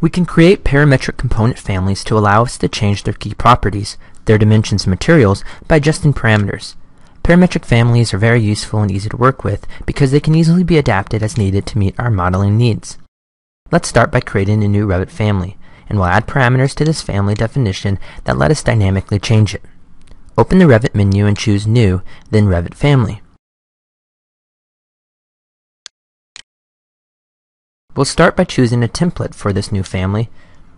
We can create parametric component families to allow us to change their key properties, their dimensions and materials, by adjusting parameters. Parametric families are very useful and easy to work with because they can easily be adapted as needed to meet our modeling needs. Let's start by creating a new Revit family, and we'll add parameters to this family definition that let us dynamically change it. Open the Revit menu and choose New, then Revit Family. We'll start by choosing a template for this new family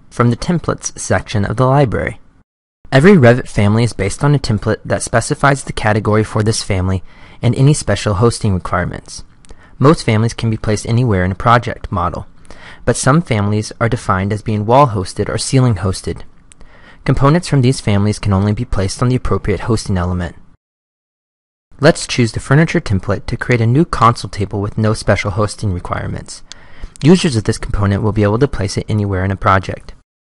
from the Templates section of the library. Every Revit family is based on a template that specifies the category for this family and any special hosting requirements. Most families can be placed anywhere in a project model, but some families are defined as being wall hosted or ceiling hosted. Components from these families can only be placed on the appropriate hosting element. Let's choose the furniture template to create a new console table with no special hosting requirements. Users of this component will be able to place it anywhere in a project.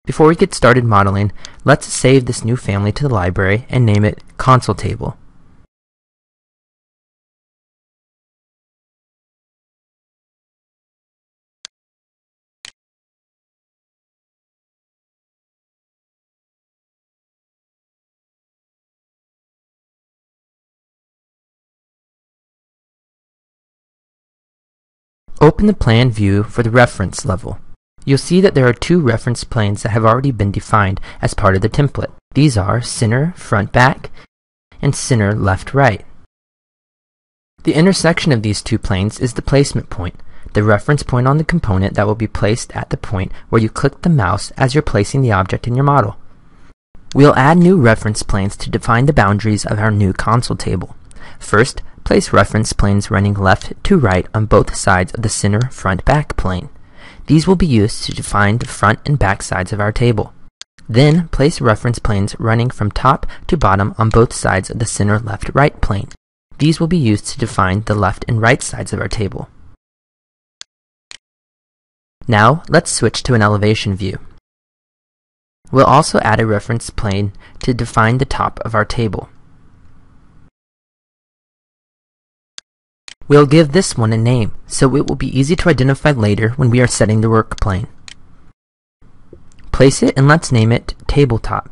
Before we get started modeling, let's save this new family to the library and name it Console Table. Open the plan view for the reference level. You'll see that there are two reference planes that have already been defined as part of the template. These are center front back and center left right. The intersection of these two planes is the placement point, the reference point on the component that will be placed at the point where you click the mouse as you're placing the object in your model. We'll add new reference planes to define the boundaries of our new console table. First, place reference planes running left to right on both sides of the center front back plane. These will be used to define the front and back sides of our table. Then, place reference planes running from top to bottom on both sides of the center left-right plane. These will be used to define the left and right sides of our table. Now, let's switch to an elevation view. We'll also add a reference plane to define the top of our table. We'll give this one a name, so it will be easy to identify later when we are setting the work plane. Place it and let's name it Tabletop.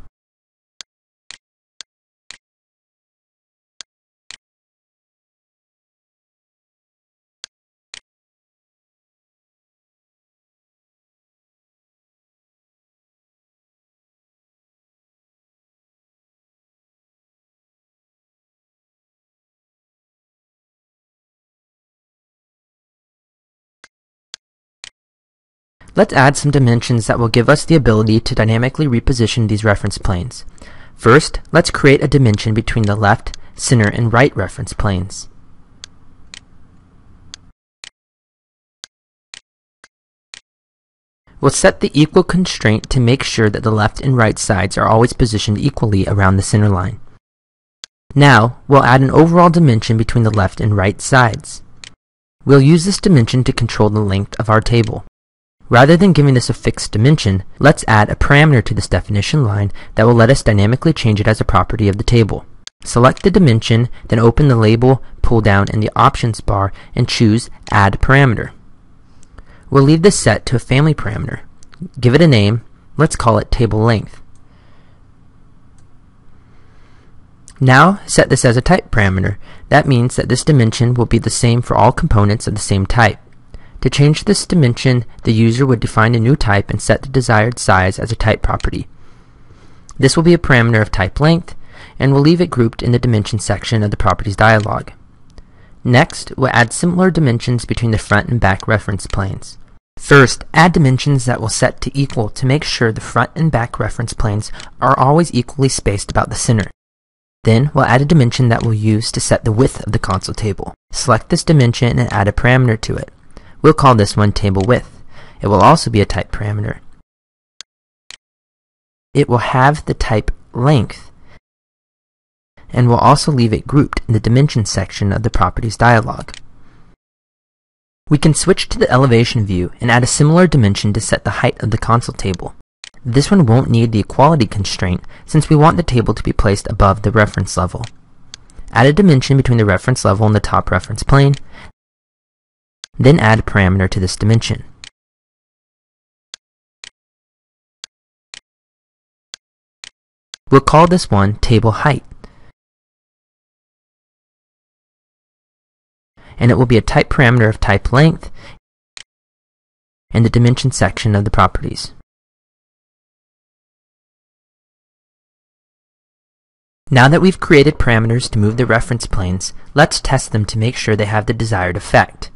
Let's add some dimensions that will give us the ability to dynamically reposition these reference planes. First, let's create a dimension between the left, center, and right reference planes. We'll set the equal constraint to make sure that the left and right sides are always positioned equally around the center line. Now, we'll add an overall dimension between the left and right sides. We'll use this dimension to control the length of our table. Rather than giving this a fixed dimension, let's add a parameter to this definition line that will let us dynamically change it as a property of the table. Select the dimension, then open the label pull down in the options bar and choose Add Parameter. We'll leave this set to a family parameter. Give it a name. Let's call it Table Length. Now set this as a type parameter. That means that this dimension will be the same for all components of the same type. To change this dimension, the user would define a new type and set the desired size as a type property. This will be a parameter of type length, and we'll leave it grouped in the dimension section of the properties dialog. Next, we'll add similar dimensions between the front and back reference planes. First, add dimensions that will set to equal to make sure the front and back reference planes are always equally spaced about the center. Then, we'll add a dimension that we'll use to set the width of the console table. Select this dimension and add a parameter to it. We'll call this one table width. It will also be a type parameter. It will have the type length and we'll also leave it grouped in the dimensions section of the properties dialog. We can switch to the elevation view and add a similar dimension to set the height of the console table. This one won't need the equality constraint since we want the table to be placed above the reference level. Add a dimension between the reference level and the top reference plane, then add a parameter to this dimension. We'll call this one table height. And it will be a type parameter of type length in the dimension section of the properties. Now that we've created parameters to move the reference planes, let's test them to make sure they have the desired effect.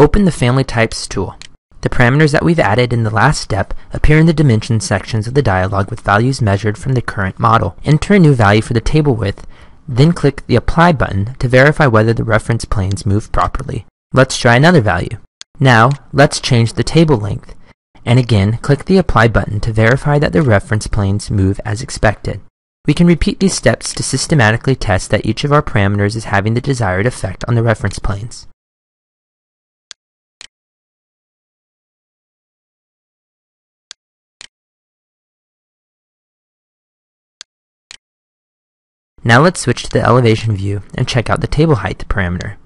Open the Family Types tool. The parameters that we've added in the last step appear in the dimensions sections of the dialog with values measured from the current model. Enter a new value for the table width, then click the Apply button to verify whether the reference planes move properly. Let's try another value. Now, let's change the table length and again click the Apply button to verify that the reference planes move as expected. We can repeat these steps to systematically test that each of our parameters is having the desired effect on the reference planes. Now let's switch to the elevation view and check out the table height parameter.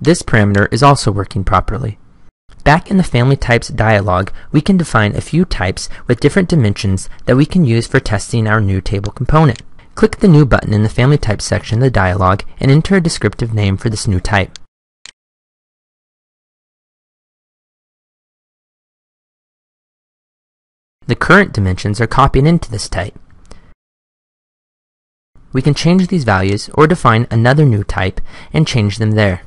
This parameter is also working properly. Back in the Family Types dialog, we can define a few types with different dimensions that we can use for testing our new table component. Click the New button in the Family Types section of the dialog and enter a descriptive name for this new type. The current dimensions are copied into this type. We can change these values or define another new type and change them there.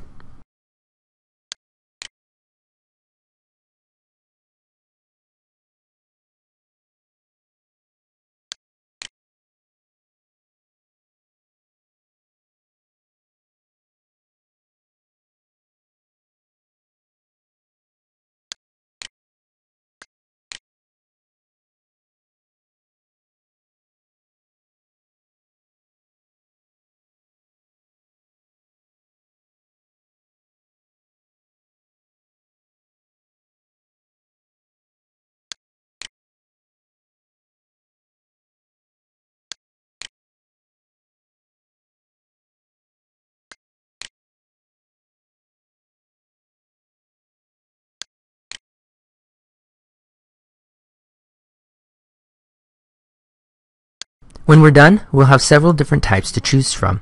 When we're done, we'll have several different types to choose from.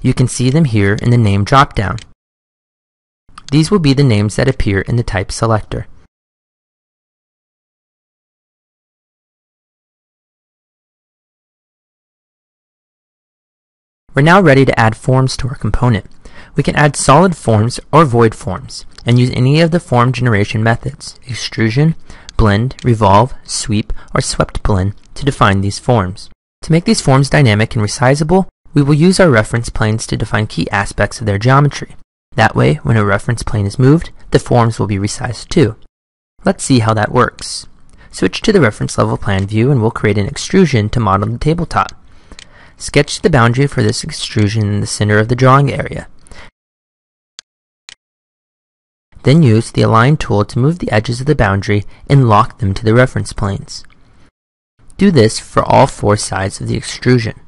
You can see them here in the name dropdown. These will be the names that appear in the type selector. We're now ready to add forms to our component. We can add solid forms or void forms and use any of the form generation methods, extrusion, blend, revolve, sweep, or swept blend to define these forms. To make these forms dynamic and resizable, we will use our reference planes to define key aspects of their geometry. That way, when a reference plane is moved, the forms will be resized too. Let's see how that works. Switch to the reference level plan view and we'll create an extrusion to model the tabletop. Sketch the boundary for this extrusion in the center of the drawing area. Then use the Align tool to move the edges of the boundary and lock them to the reference planes. Do this for all four sides of the extrusion.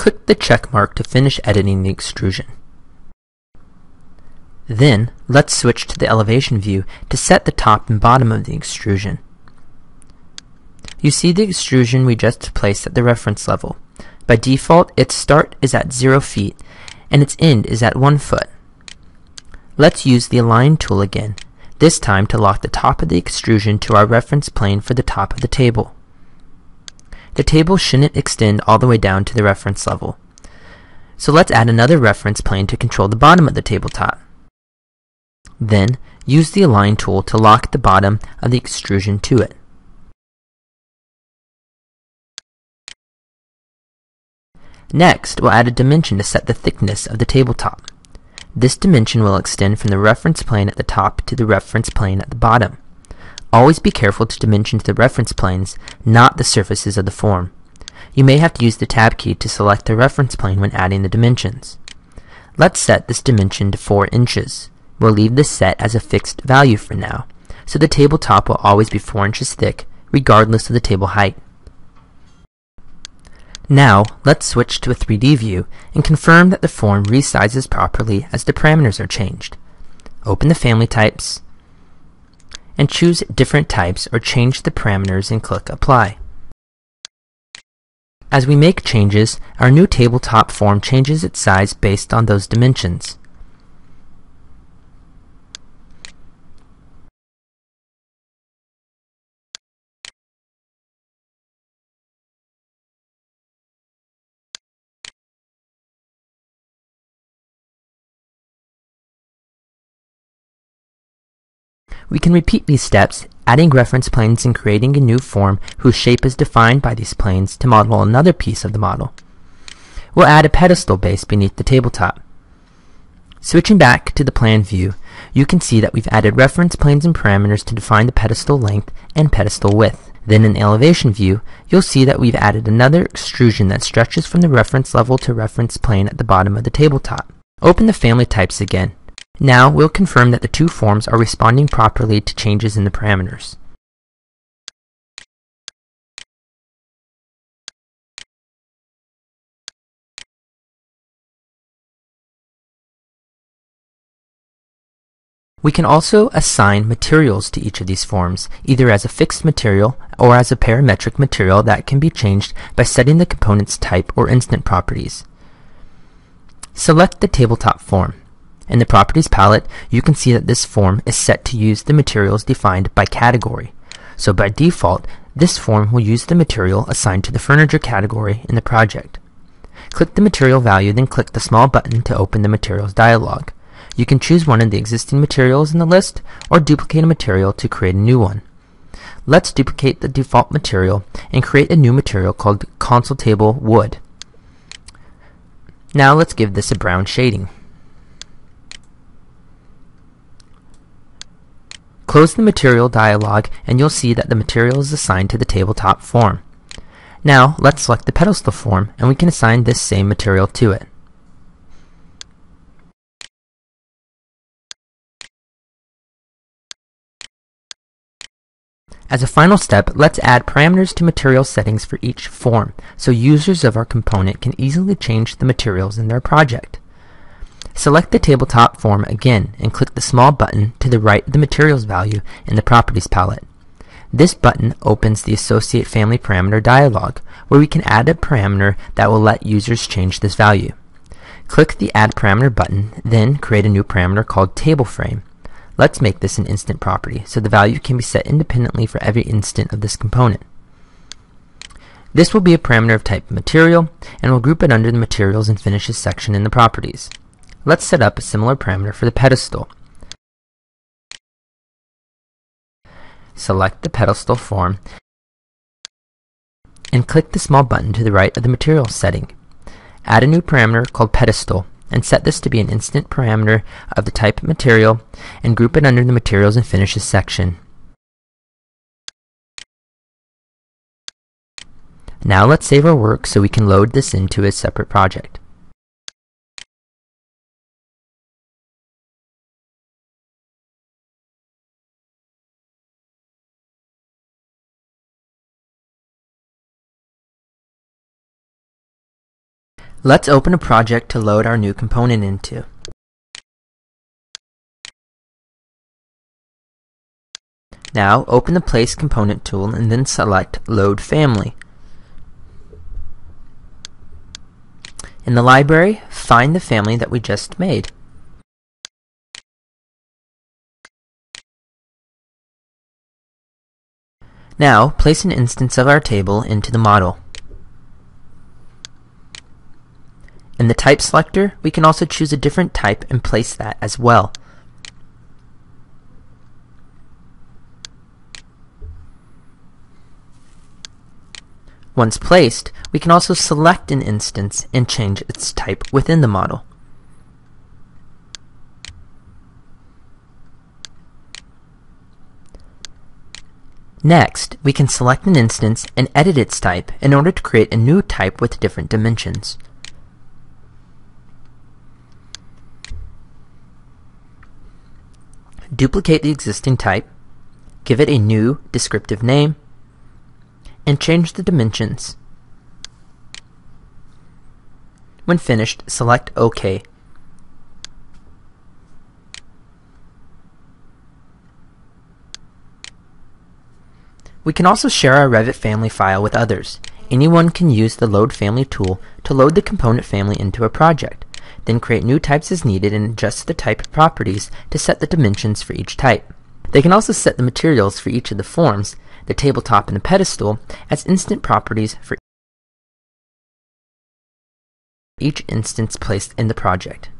Click the check mark to finish editing the extrusion. Then, let's switch to the elevation view to set the top and bottom of the extrusion. You see the extrusion we just placed at the reference level. By default, its start is at 0 feet, and its end is at 1 foot. Let's use the Align tool again, this time to lock the top of the extrusion to our reference plane for the top of the table the table shouldn't extend all the way down to the reference level. So let's add another reference plane to control the bottom of the tabletop. Then, use the Align tool to lock the bottom of the extrusion to it. Next, we'll add a dimension to set the thickness of the tabletop. This dimension will extend from the reference plane at the top to the reference plane at the bottom. Always be careful to dimension to the reference planes, not the surfaces of the form. You may have to use the tab key to select the reference plane when adding the dimensions. Let's set this dimension to 4 inches. We'll leave this set as a fixed value for now, so the tabletop will always be 4 inches thick, regardless of the table height. Now, let's switch to a 3D view and confirm that the form resizes properly as the parameters are changed. Open the family types and choose different types or change the parameters and click Apply. As we make changes, our new tabletop form changes its size based on those dimensions. We can repeat these steps, adding reference planes and creating a new form whose shape is defined by these planes to model another piece of the model. We'll add a pedestal base beneath the tabletop. Switching back to the plan view, you can see that we've added reference planes and parameters to define the pedestal length and pedestal width. Then in the elevation view, you'll see that we've added another extrusion that stretches from the reference level to reference plane at the bottom of the tabletop. Open the family types again now we'll confirm that the two forms are responding properly to changes in the parameters. We can also assign materials to each of these forms, either as a fixed material or as a parametric material that can be changed by setting the component's type or instance properties. Select the tabletop form. In the Properties palette, you can see that this form is set to use the materials defined by category. So by default, this form will use the material assigned to the furniture category in the project. Click the material value, then click the small button to open the materials dialog. You can choose one of the existing materials in the list or duplicate a material to create a new one. Let's duplicate the default material and create a new material called console table wood. Now let's give this a brown shading. Close the material dialog and you'll see that the material is assigned to the tabletop form. Now let's select the pedestal form and we can assign this same material to it. As a final step, let's add parameters to material settings for each form, so users of our component can easily change the materials in their project. Select the tabletop form again and click the small button to the right of the materials value in the Properties palette. This button opens the Associate Family Parameter dialog, where we can add a parameter that will let users change this value. Click the Add Parameter button, then create a new parameter called Table Frame. Let's make this an instance property, so the value can be set independently for every instance of this component. This will be a parameter of type material, and we'll group it under the Materials and Finishes section in the Properties. Let's set up a similar parameter for the pedestal. Select the pedestal form and click the small button to the right of the material setting. Add a new parameter called pedestal and set this to be an instance parameter of the type material and group it under the materials and finishes section. Now let's save our work so we can load this into a separate project. Let's open a project to load our new component into. Now open the Place Component tool and then select Load Family. In the library, find the family that we just made. Now, place an instance of our table into the model. In the type selector, we can also choose a different type and place that as well. Once placed, we can also select an instance and change its type within the model. Next, we can select an instance and edit its type in order to create a new type with different dimensions. Duplicate the existing type, give it a new descriptive name, and change the dimensions. When finished, select OK. We can also share our Revit family file with others. Anyone can use the Load Family tool to load the component family into a project, then create new types as needed and adjust the type properties to set the dimensions for each type. They can also set the materials for each of the forms, the tabletop and the pedestal, as instance properties for each instance placed in the project.